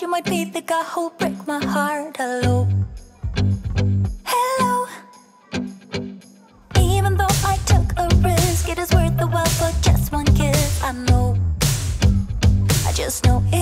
you might be the guy who'll break my heart. Hello. Hello. Even though I took a risk, it is worth the while for just one kiss. I know. I just know it.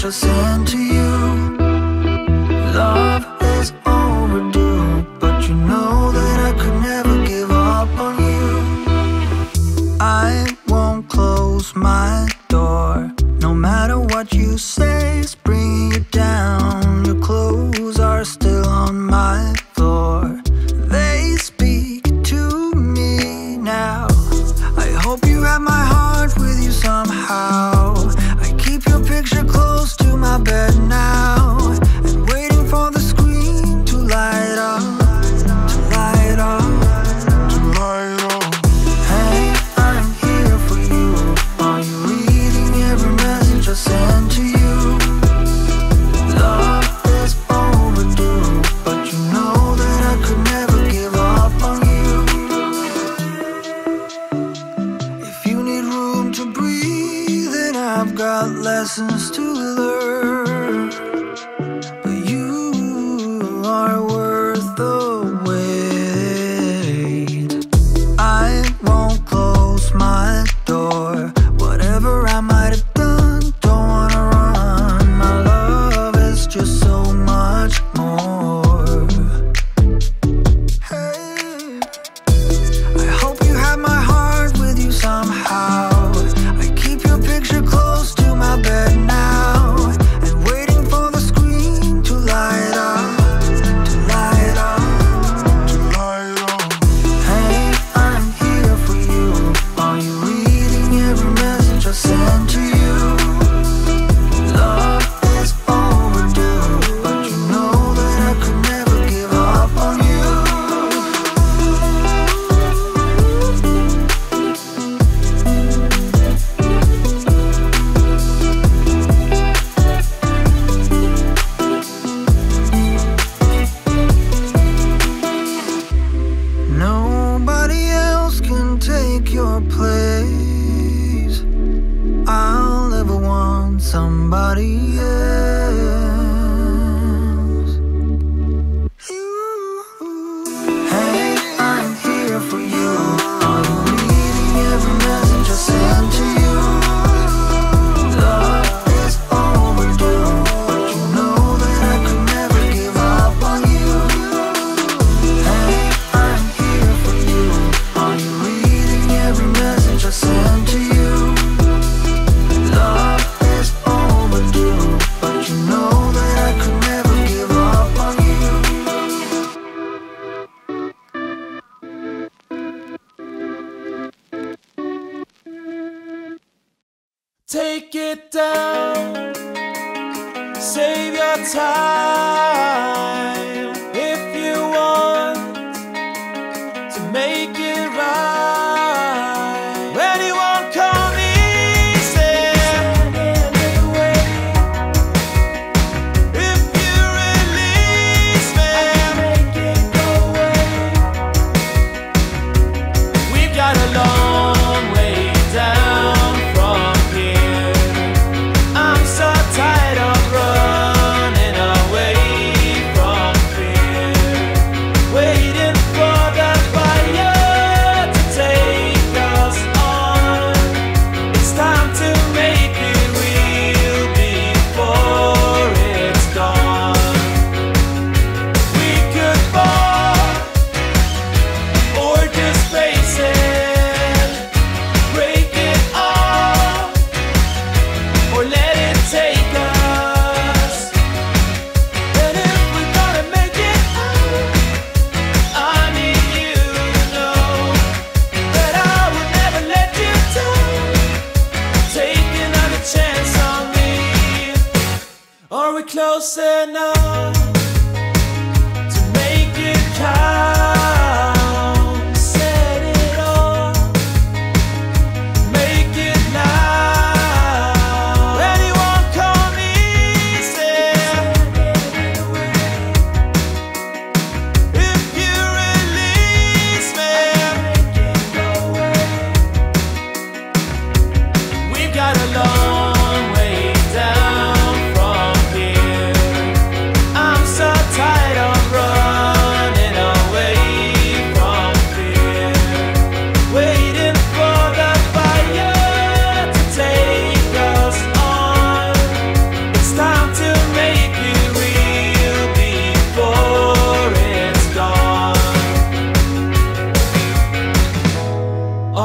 Just sent to you. body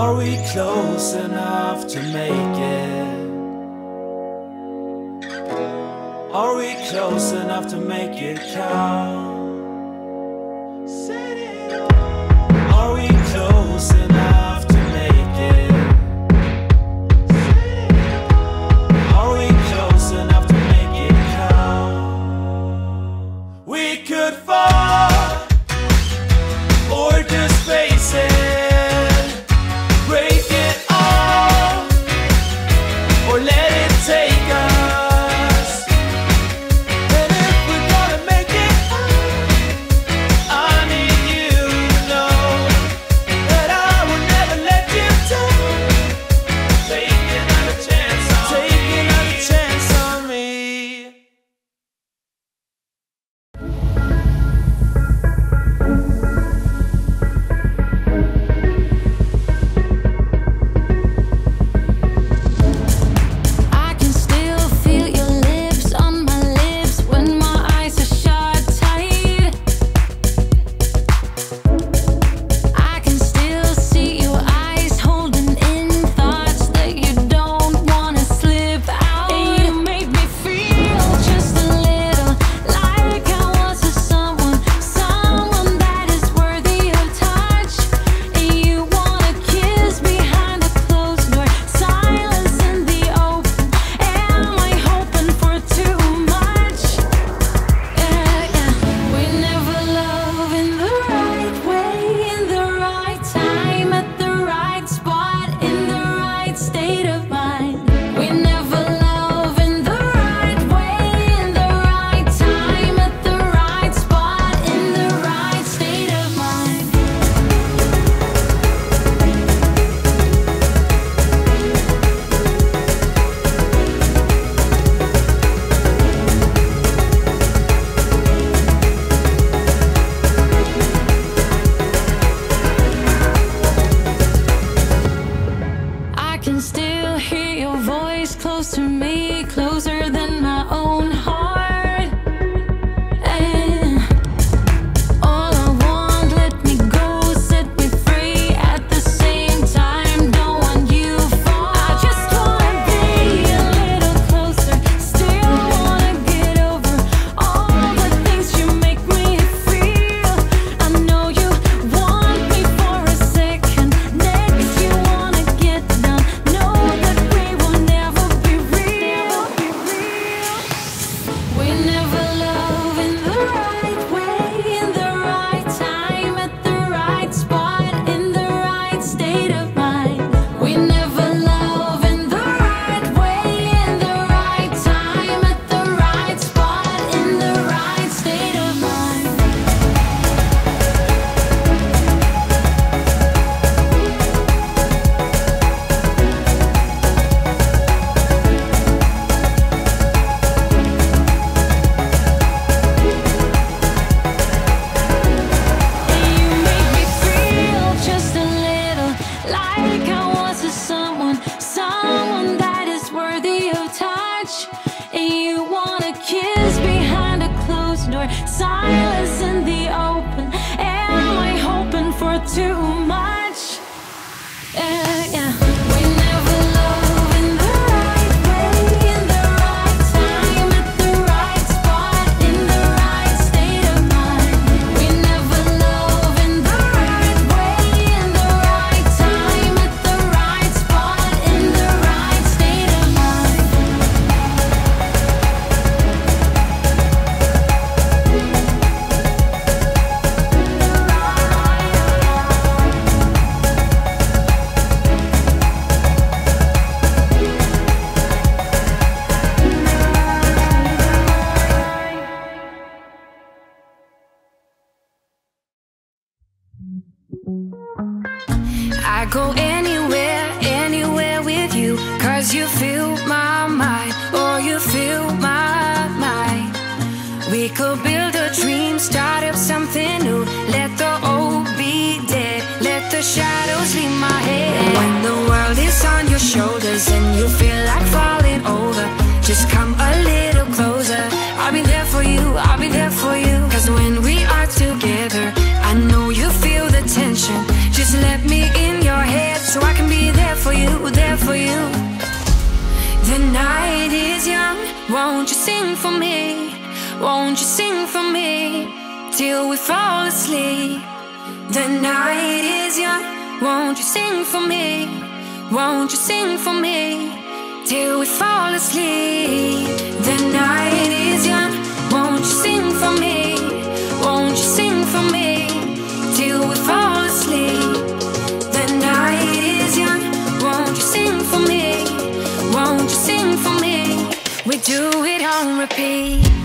Are we close enough to make it? Are we close enough to make it count? Silence in the open. Am I hoping for too We could build a dream, start up something new. Let the old be dead, let the shadows leave my head. When the world is on your shoulders and you feel like falling over, just come a little closer. I'll be there for you, I'll be there for you. Cause when we are together, I know you feel the tension. Just let me in your head so I can be there for you, there for you. The night is young, won't you sing for me? Won't you sing for me till we fall asleep? The night is young, won't you sing for me? Won't you sing for me till we fall asleep? The night is young, won't you sing for me? Won't you sing for me till we fall asleep? The night is young, won't you sing for me? Won't you sing for me? We do it on repeat.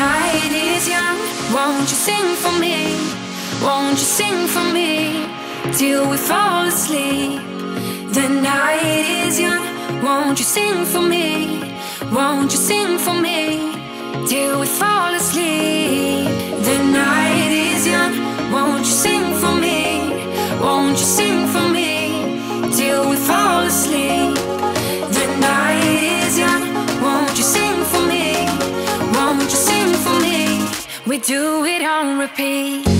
Night is young, won't you sing for me? Won't you sing for me till we fall asleep? The night is young, won't you sing for me? Won't you sing for me till we fall asleep? The night is young, won't you sing for me? Won't you sing for me till we fall asleep? We do it on repeat.